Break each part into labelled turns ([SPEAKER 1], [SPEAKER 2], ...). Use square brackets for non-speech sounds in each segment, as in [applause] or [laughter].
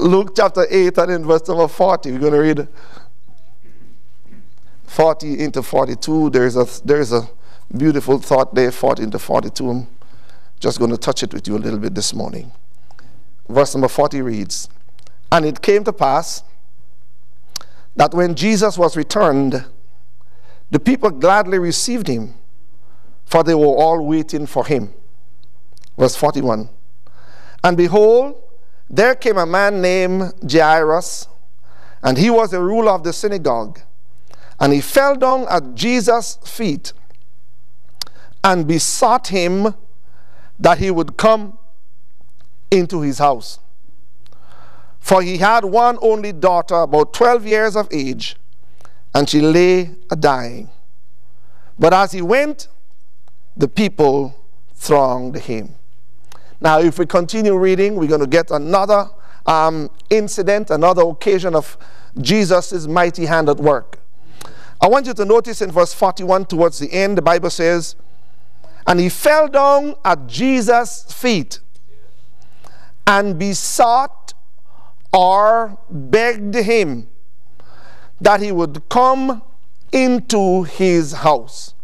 [SPEAKER 1] Luke chapter 8 and in verse number 40. We're going to read 40 into 42. There's a, there's a beautiful thought there, 40 into 42. I'm just going to touch it with you a little bit this morning. Verse number 40 reads And it came to pass that when Jesus was returned, the people gladly received him, for they were all waiting for him. Verse 41 And behold, there came a man named Jairus, and he was a ruler of the synagogue. And he fell down at Jesus' feet and besought him that he would come into his house. For he had one only daughter, about 12 years of age, and she lay a dying. But as he went, the people thronged him. Now, if we continue reading, we're going to get another um, incident, another occasion of Jesus' mighty hand at work. I want you to notice in verse 41 towards the end, the Bible says, And he fell down at Jesus' feet and besought or begged him that he would come into his house.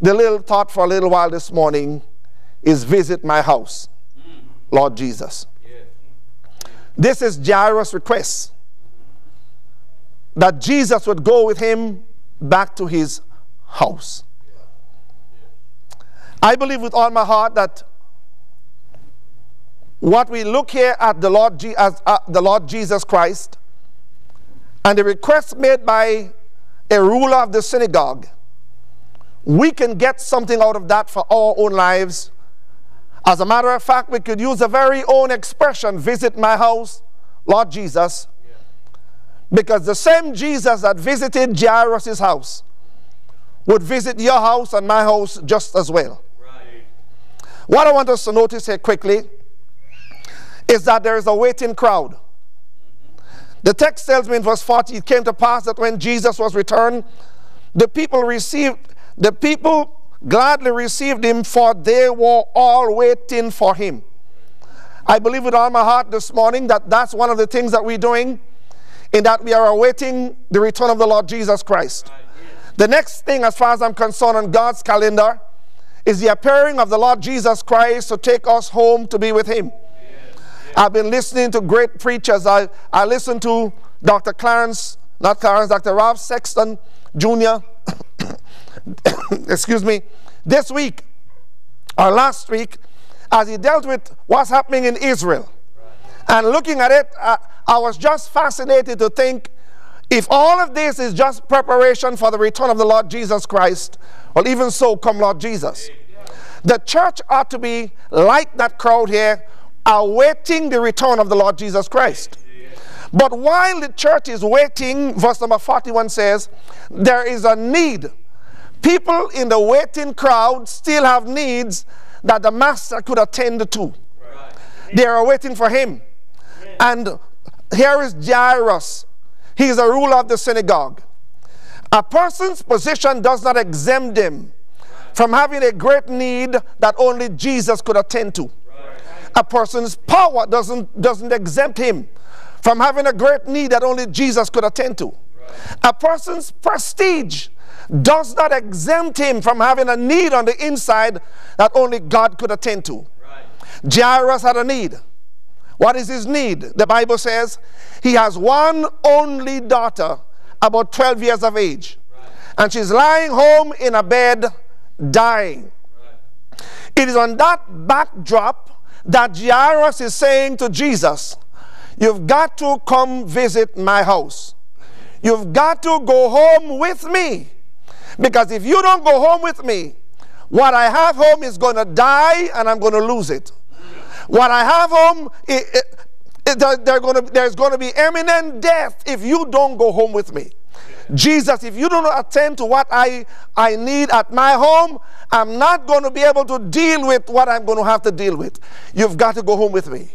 [SPEAKER 1] The little thought for a little while this morning is visit my house, Lord Jesus. This is Jairus' request that Jesus would go with him back to his house. I believe with all my heart that what we look here at the Lord, G- as, uh, the Lord Jesus Christ and the request made by a ruler of the synagogue, we can get something out of that for our own lives. As a matter of fact, we could use a very own expression visit my house, Lord Jesus. Because the same Jesus that visited Jairus' house would visit your house and my house just as well. Right. What I want us to notice here quickly is that there is a waiting crowd. Mm-hmm. The text tells me in verse 40, it came to pass that when Jesus was returned, the people received, the people gladly received him, for they were all waiting for him. I believe with all my heart this morning that that's one of the things that we're doing, in that we are awaiting the return of the Lord Jesus Christ. The next thing, as far as I'm concerned, on God's calendar is the appearing of the Lord Jesus Christ to take us home to be with him. I've been listening to great preachers. I, I listened to Dr. Clarence, not Clarence, Dr. Ralph Sexton Jr. [coughs] Excuse me. This week, or last week, as he dealt with what's happening in Israel. And looking at it, I, I was just fascinated to think if all of this is just preparation for the return of the Lord Jesus Christ, well, even so, come Lord Jesus. The church ought to be like that crowd here awaiting the return of the Lord Jesus Christ. But while the church is waiting, verse number 41 says, there is a need. People in the waiting crowd still have needs that the master could attend to. Right. They are waiting for him. And here is Jairus. He is a ruler of the synagogue. A person's position does not exempt him from having a great need that only Jesus could attend to a person's power doesn't, doesn't exempt him from having a great need that only Jesus could attend to. Right. A person's prestige does not exempt him from having a need on the inside that only God could attend to. Right. Jairus had a need. What is his need? The Bible says he has one only daughter, about 12 years of age, right. and she's lying home in a bed dying. It is on that backdrop that Jairus is saying to Jesus, You've got to come visit my house. You've got to go home with me. Because if you don't go home with me, what I have home is going to die and I'm going to lose it. What I have home, it, it, it, going to, there's going to be imminent death if you don't go home with me. Jesus, if you don't attend to what I, I need at my home, I'm not going to be able to deal with what I'm going to have to deal with. You've got to go home with me.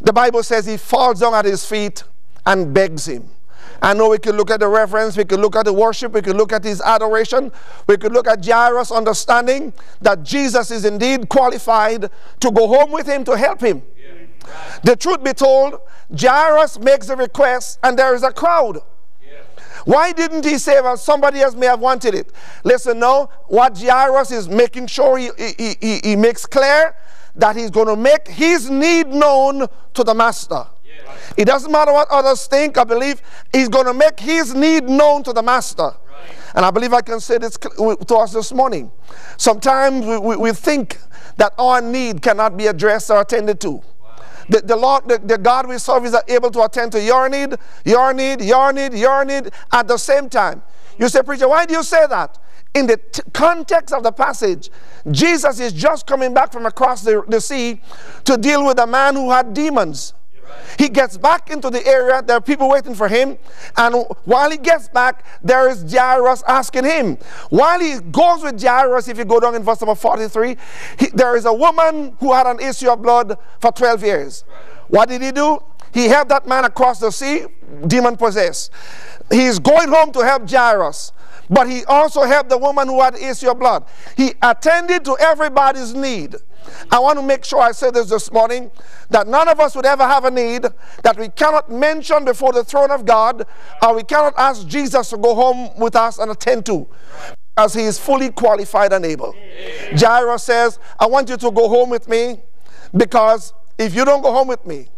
[SPEAKER 1] The Bible says he falls down at his feet and begs him. I know we could look at the reverence, we could look at the worship, we could look at his adoration, we could look at Jairus' understanding that Jesus is indeed qualified to go home with him to help him. Yeah. The truth be told, Jairus makes a request and there is a crowd. Why didn't he say, well, somebody else may have wanted it? Listen, no, what Jairus is making sure he, he, he, he makes clear that he's going to make his need known to the master. It doesn't matter what others think, I believe he's going to make his need known to the master. And I believe I can say this to us this morning. Sometimes we, we, we think that our need cannot be addressed or attended to. The, the Lord, the, the, God we serve is able to attend to your need, your need, your need, your need at the same time. You say, preacher, why do you say that? In the context of the passage, Jesus is just coming back from across the, the sea to deal with a man who had demons. He gets back into the area, there are people waiting for him, and while he gets back, there is Jairus asking him. While he goes with Jairus, if you go down in verse number 43, he, there is a woman who had an issue of blood for 12 years. What did he do? He helped that man across the sea, demon possessed. He's going home to help Jairus. But he also helped the woman who had issue of blood. He attended to everybody's need. I want to make sure I say this this morning that none of us would ever have a need that we cannot mention before the throne of God or we cannot ask Jesus to go home with us and attend to as he is fully qualified and able. Jairus says, I want you to go home with me because if you don't go home with me,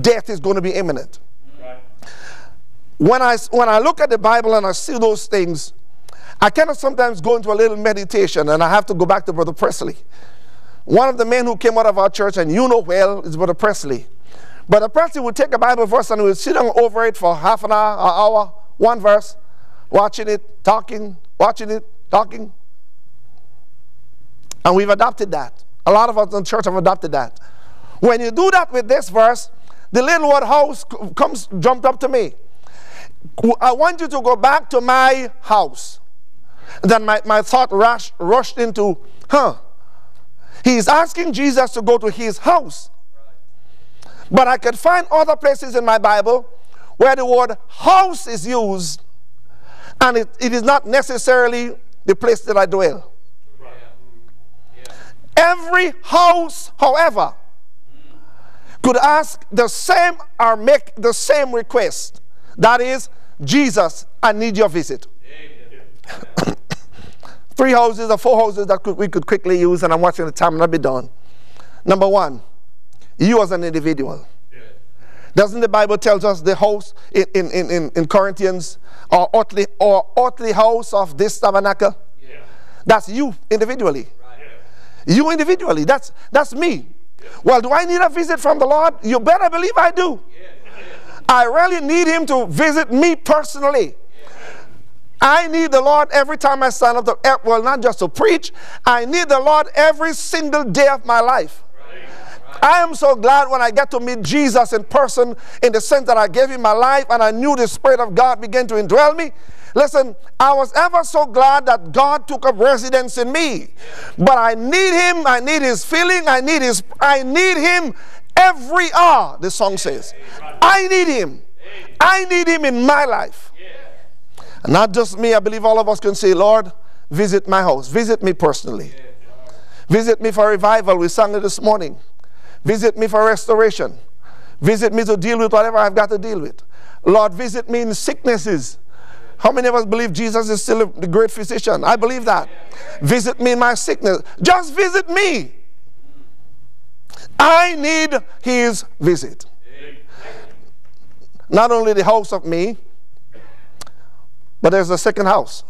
[SPEAKER 1] death is going to be imminent. When I, when I look at the Bible and I see those things, I cannot sometimes go into a little meditation and I have to go back to Brother Presley. One of the men who came out of our church, and you know well, is Brother Presley. Brother Presley would take a Bible verse and he would sit down over it for half an hour, an hour, one verse, watching it, talking, watching it, talking. And we've adopted that. A lot of us in church have adopted that. When you do that with this verse, the little word house comes jumped up to me. I want you to go back to my house. Then my, my thought rush, rushed into, huh, He's asking Jesus to go to his house. But I could find other places in my Bible where the word house is used, and it, it is not necessarily the place that I dwell. Every house, however, could ask the same or make the same request. That is, Jesus, I need your visit. [coughs] Three houses or four houses that could, we could quickly use, and I'm watching the time and I'll be done. Number one, you as an individual. Doesn't the Bible tells us the house in, in, in, in Corinthians or earthly, or earthly house of this tabernacle? Yeah. That's you individually. Right. You individually. That's, that's me. Well, do I need a visit from the Lord? You better believe I do. I really need Him to visit me personally. I need the Lord every time I stand up to, eh, well, not just to preach, I need the Lord every single day of my life. I am so glad when I get to meet Jesus in person in the sense that I gave him my life and I knew the Spirit of God began to indwell me. Listen, I was ever so glad that God took up residence in me. But I need him, I need his feeling, I need his I need him every hour, the song says. I need him. I need him in my life. And not just me, I believe all of us can say, Lord, visit my house. Visit me personally. Visit me for revival. We sang it this morning. Visit me for restoration. Visit me to deal with whatever I've got to deal with. Lord, visit me in sicknesses. How many of us believe Jesus is still the great physician? I believe that. Visit me in my sickness. Just visit me. I need his visit. Not only the house of me, but there's a second house.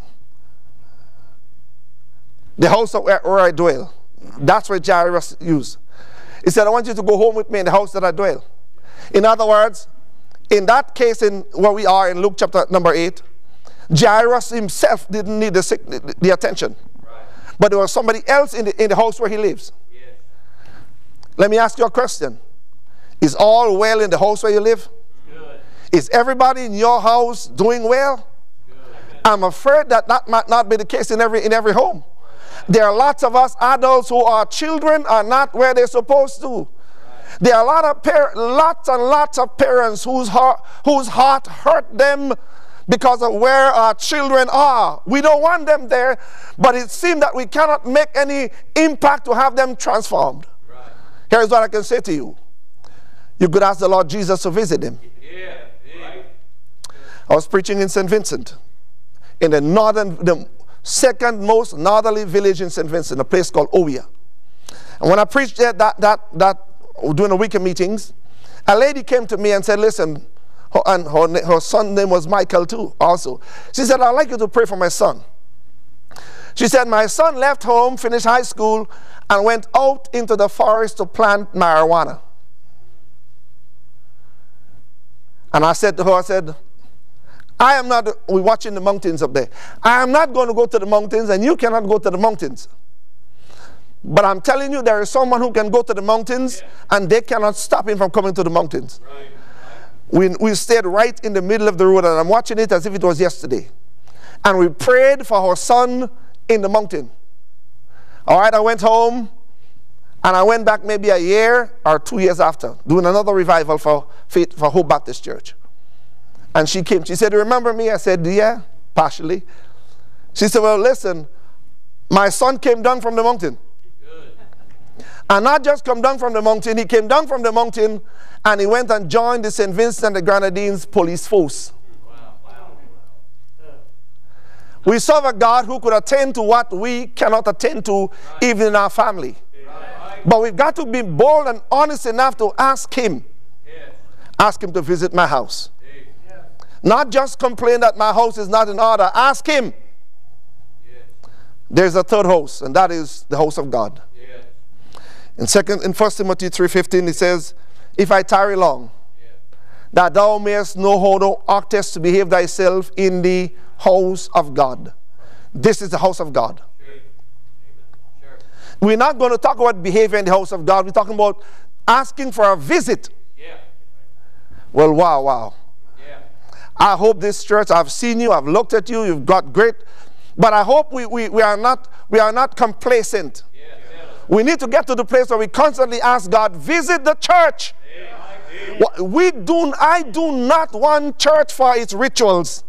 [SPEAKER 1] The house where, where I dwell. That's where Jairus used. He said, I want you to go home with me in the house that I dwell. In other words, in that case, in where we are in Luke chapter number 8, Jairus himself didn't need the, the, the attention. Right. But there was somebody else in the, in the house where he lives. Yes. Let me ask you a question. Is all well in the house where you live? Good. Is everybody in your house doing well? I'm afraid that that might not be the case in every, in every home. There are lots of us adults who are children are not where they're supposed to. There are a lot of par- lots and lots of parents whose heart, whose heart hurt them because of where our children are. We don't want them there, but it seems that we cannot make any impact to have them transformed. Right. Here's what I can say to you You could ask the Lord Jesus to visit him. Yeah. I was preaching in St. Vincent, in the northern, the second most northerly village in St. Vincent, a place called Owia. And when I preached there, that, that, that, during the weekend meetings, a lady came to me and said, listen, her, and her, her son's name was Michael too, also. She said, I'd like you to pray for my son. She said, my son left home, finished high school, and went out into the forest to plant marijuana. And I said to her, I said, I am not, we're watching the mountains up there. I am not going to go to the mountains, and you cannot go to the mountains. But I'm telling you, there is someone who can go to the mountains, and they cannot stop him from coming to the mountains. Right. We, we stayed right in the middle of the road, and I'm watching it as if it was yesterday. And we prayed for her son in the mountain. All right, I went home, and I went back maybe a year or two years after, doing another revival for, for Hope Baptist Church. And she came, she said, Remember me? I said, Yeah, partially. She said, Well, listen, my son came down from the mountain. And not just come down from the mountain, he came down from the mountain and he went and joined the St. Vincent and the Grenadines police force. We serve a God who could attend to what we cannot attend to even in our family. But we've got to be bold and honest enough to ask Him. Ask Him to visit my house. Not just complain that my house is not in order. Ask Him. There's a third house, and that is the house of God. In second in First Timothy 3.15 it says, If I tarry long, yeah. that thou mayest know how thou oughtest to behave thyself in the house of God. This is the house of God. Sure. Sure. We're not going to talk about behavior in the house of God. We're talking about asking for a visit. Yeah. Well, wow, wow. I hope this church, I've seen you, I've looked at you, you've got great, but I hope we, we, we, are, not, we are not complacent. We need to get to the place where we constantly ask God, visit the church. We do, I do not want church for its rituals.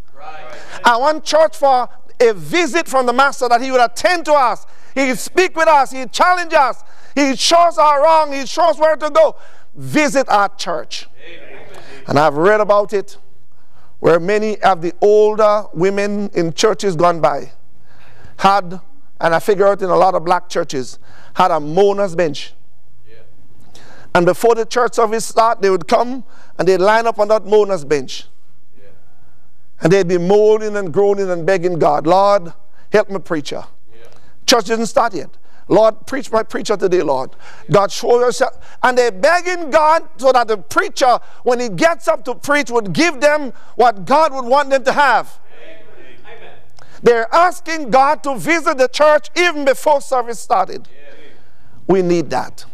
[SPEAKER 1] I want church for a visit from the Master that He would attend to us. He'd speak with us. He'd challenge us. He'd show us our wrong. He'd show us where to go. Visit our church. And I've read about it where many of the older women in churches gone by had, and I figure out in a lot of black churches, had a mourner's bench. Yeah. And before the church service start, they would come and they'd line up on that mourner's bench. Yeah. And they'd be moaning and groaning and begging God, Lord, help my preacher. Yeah. Church didn't start yet. Lord, preach my preacher today, Lord. God, show yourself. And they're begging God so that the preacher, when he gets up to preach, would give them what God would want them to have. Amen. They're asking God to visit the church even before service started. Yeah. We need that.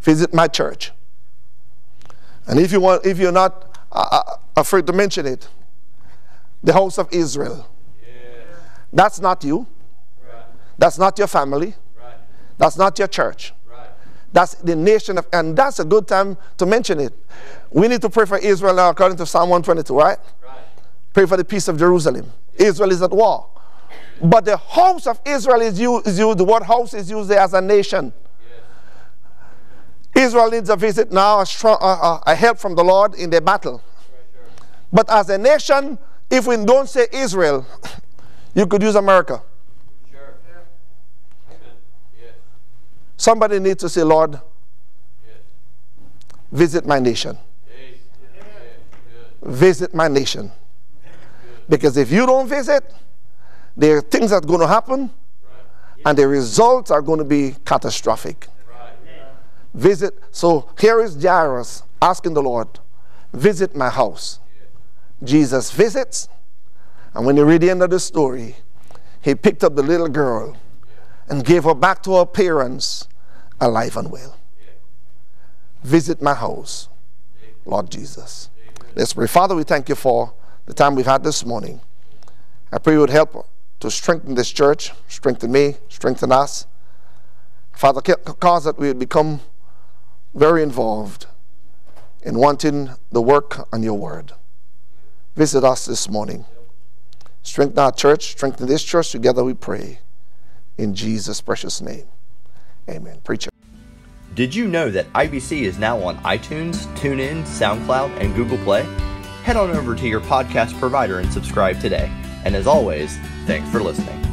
[SPEAKER 1] Visit my church. And if you want, if you're not uh, uh, afraid to mention it, the house of Israel. That's not you. That's not your family. Right. That's not your church. Right. That's the nation of, and that's a good time to mention it. We need to pray for Israel now, according to Psalm 122, right? right. Pray for the peace of Jerusalem. Israel is at war. But the house of Israel is used, is used the word house is used there as a nation. Yes. Israel needs a visit now, a, strong, uh, a help from the Lord in their battle. Sure. But as a nation, if we don't say Israel, [laughs] you could use America. Sure. Yeah. Yes. Somebody needs to say, Lord, visit my nation. Visit my nation. Because if you don't visit, there are things that are going to happen, and the results are going to be catastrophic. Visit. So here is Jairus asking the Lord, visit my house. Jesus visits, and when you read the end of the story, he picked up the little girl and gave her back to her parents alive and well. Visit my house, Lord Jesus. Let's pray. Father, we thank you for the time we've had this morning. I pray you would help to strengthen this church, strengthen me, strengthen us. Father, cause that we would become very involved in wanting the work on your word. Visit us this morning. Strengthen our church, strengthen this church. Together we pray. In Jesus' precious name. Amen. Preacher.
[SPEAKER 2] Did you know that IBC is now on iTunes, TuneIn, SoundCloud, and Google Play? Head on over to your podcast provider and subscribe today. And as always, thanks for listening.